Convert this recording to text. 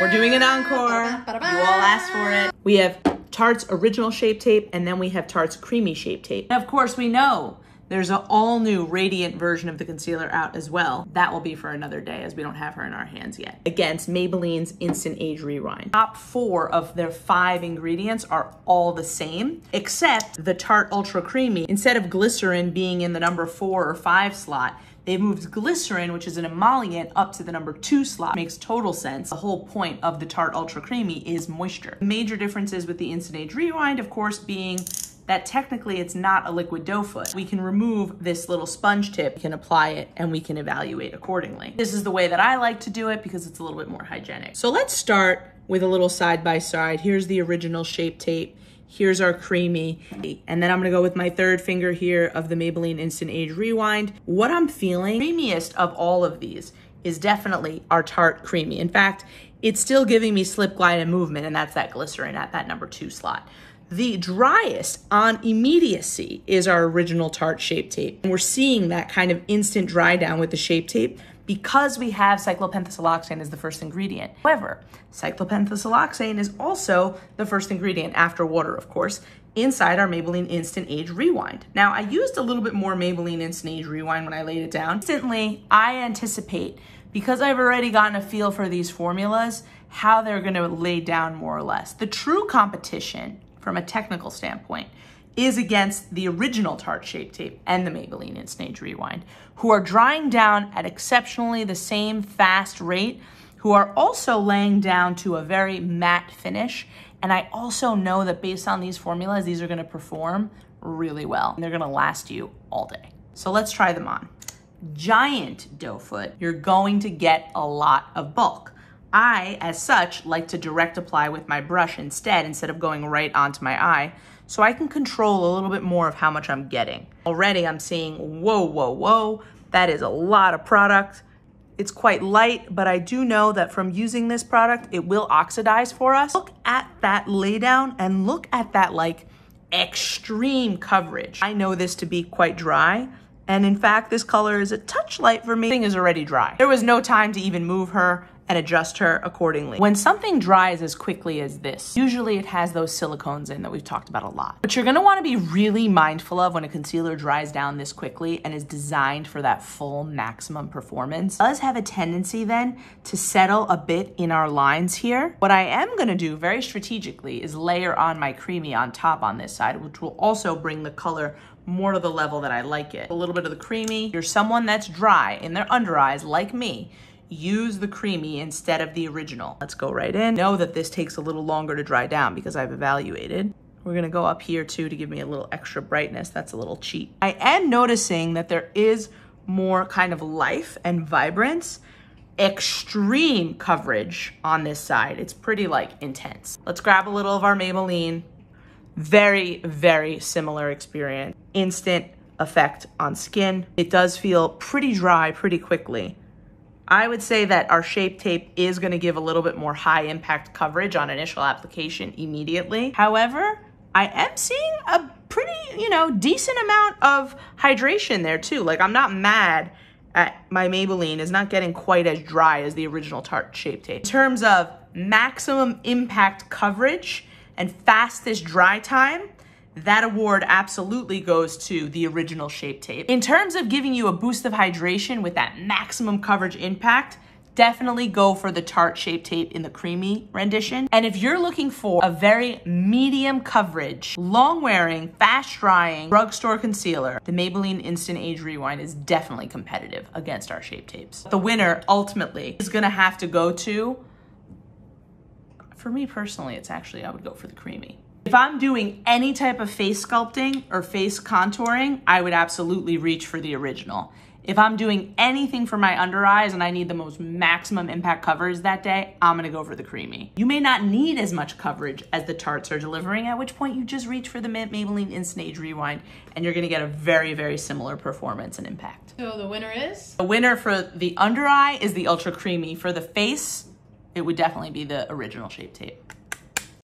We're doing an encore. You all asked for it. We have Tarte's original shape tape, and then we have Tarte's creamy shape tape. And of course, we know there's an all new radiant version of the concealer out as well. That will be for another day as we don't have her in our hands yet. Against Maybelline's Instant Age Rewind. Top four of their five ingredients are all the same, except the Tarte Ultra Creamy, instead of glycerin being in the number four or five slot, They've moved glycerin, which is an emollient, up to the number two slot. Makes total sense. The whole point of the Tarte Ultra Creamy is moisture. Major differences with the Instant Age Rewind, of course, being that technically it's not a liquid doe foot. We can remove this little sponge tip, we can apply it, and we can evaluate accordingly. This is the way that I like to do it because it's a little bit more hygienic. So let's start with a little side by side. Here's the original shape tape. Here's our creamy. And then I'm gonna go with my third finger here of the Maybelline Instant Age Rewind. What I'm feeling, creamiest of all of these is definitely our Tarte Creamy. In fact, it's still giving me slip, glide, and movement, and that's that glycerin at that number two slot. The driest on immediacy is our original Tarte Shape Tape. And we're seeing that kind of instant dry down with the Shape Tape because we have cyclopentasiloxane as the first ingredient. However, cyclopentasiloxane is also the first ingredient after water, of course, inside our Maybelline Instant Age Rewind. Now, I used a little bit more Maybelline Instant Age Rewind when I laid it down. Instantly, I anticipate, because I've already gotten a feel for these formulas, how they're gonna lay down more or less. The true competition from a technical standpoint is against the original Tarte Shape Tape and the Maybelline Instant Age Rewind, who are drying down at exceptionally the same fast rate, who are also laying down to a very matte finish. And I also know that based on these formulas, these are gonna perform really well. And they're gonna last you all day. So let's try them on. Giant doe foot, you're going to get a lot of bulk. I, as such, like to direct apply with my brush instead, instead of going right onto my eye, so I can control a little bit more of how much I'm getting. Already I'm seeing, whoa, whoa, whoa, that is a lot of product. It's quite light, but I do know that from using this product, it will oxidize for us. Look at that laydown and look at that like extreme coverage. I know this to be quite dry, and in fact, this color is a touch light for me. Thing is already dry. There was no time to even move her and adjust her accordingly. When something dries as quickly as this, usually it has those silicones in that we've talked about a lot. But you're gonna wanna be really mindful of when a concealer dries down this quickly and is designed for that full maximum performance. Does have a tendency then to settle a bit in our lines here. What I am gonna do very strategically is layer on my creamy on top on this side, which will also bring the color more to the level that I like it. A little bit of the creamy. You're someone that's dry in their under eyes like me use the creamy instead of the original. Let's go right in. Know that this takes a little longer to dry down because I've evaluated. We're gonna go up here too to give me a little extra brightness. That's a little cheat. I am noticing that there is more kind of life and vibrance, extreme coverage on this side. It's pretty like intense. Let's grab a little of our Maybelline. Very, very similar experience. Instant effect on skin. It does feel pretty dry pretty quickly. I would say that our shape tape is gonna give a little bit more high impact coverage on initial application immediately. However, I am seeing a pretty, you know, decent amount of hydration there too. Like I'm not mad at my Maybelline is not getting quite as dry as the original Tarte Shape Tape. In terms of maximum impact coverage and fastest dry time, that award absolutely goes to the original Shape Tape. In terms of giving you a boost of hydration with that maximum coverage impact, definitely go for the Tarte Shape Tape in the creamy rendition. And if you're looking for a very medium coverage, long wearing, fast drying drugstore concealer, the Maybelline Instant Age Rewind is definitely competitive against our Shape Tapes. The winner ultimately is gonna have to go to, for me personally, it's actually, I would go for the creamy. If I'm doing any type of face sculpting or face contouring, I would absolutely reach for the original. If I'm doing anything for my under eyes and I need the most maximum impact covers that day, I'm gonna go for the creamy. You may not need as much coverage as the Tartes are delivering, at which point you just reach for the Maybelline Instant Age Rewind and you're gonna get a very, very similar performance and impact. So the winner is? The winner for the under eye is the Ultra Creamy. For the face, it would definitely be the original Shape Tape.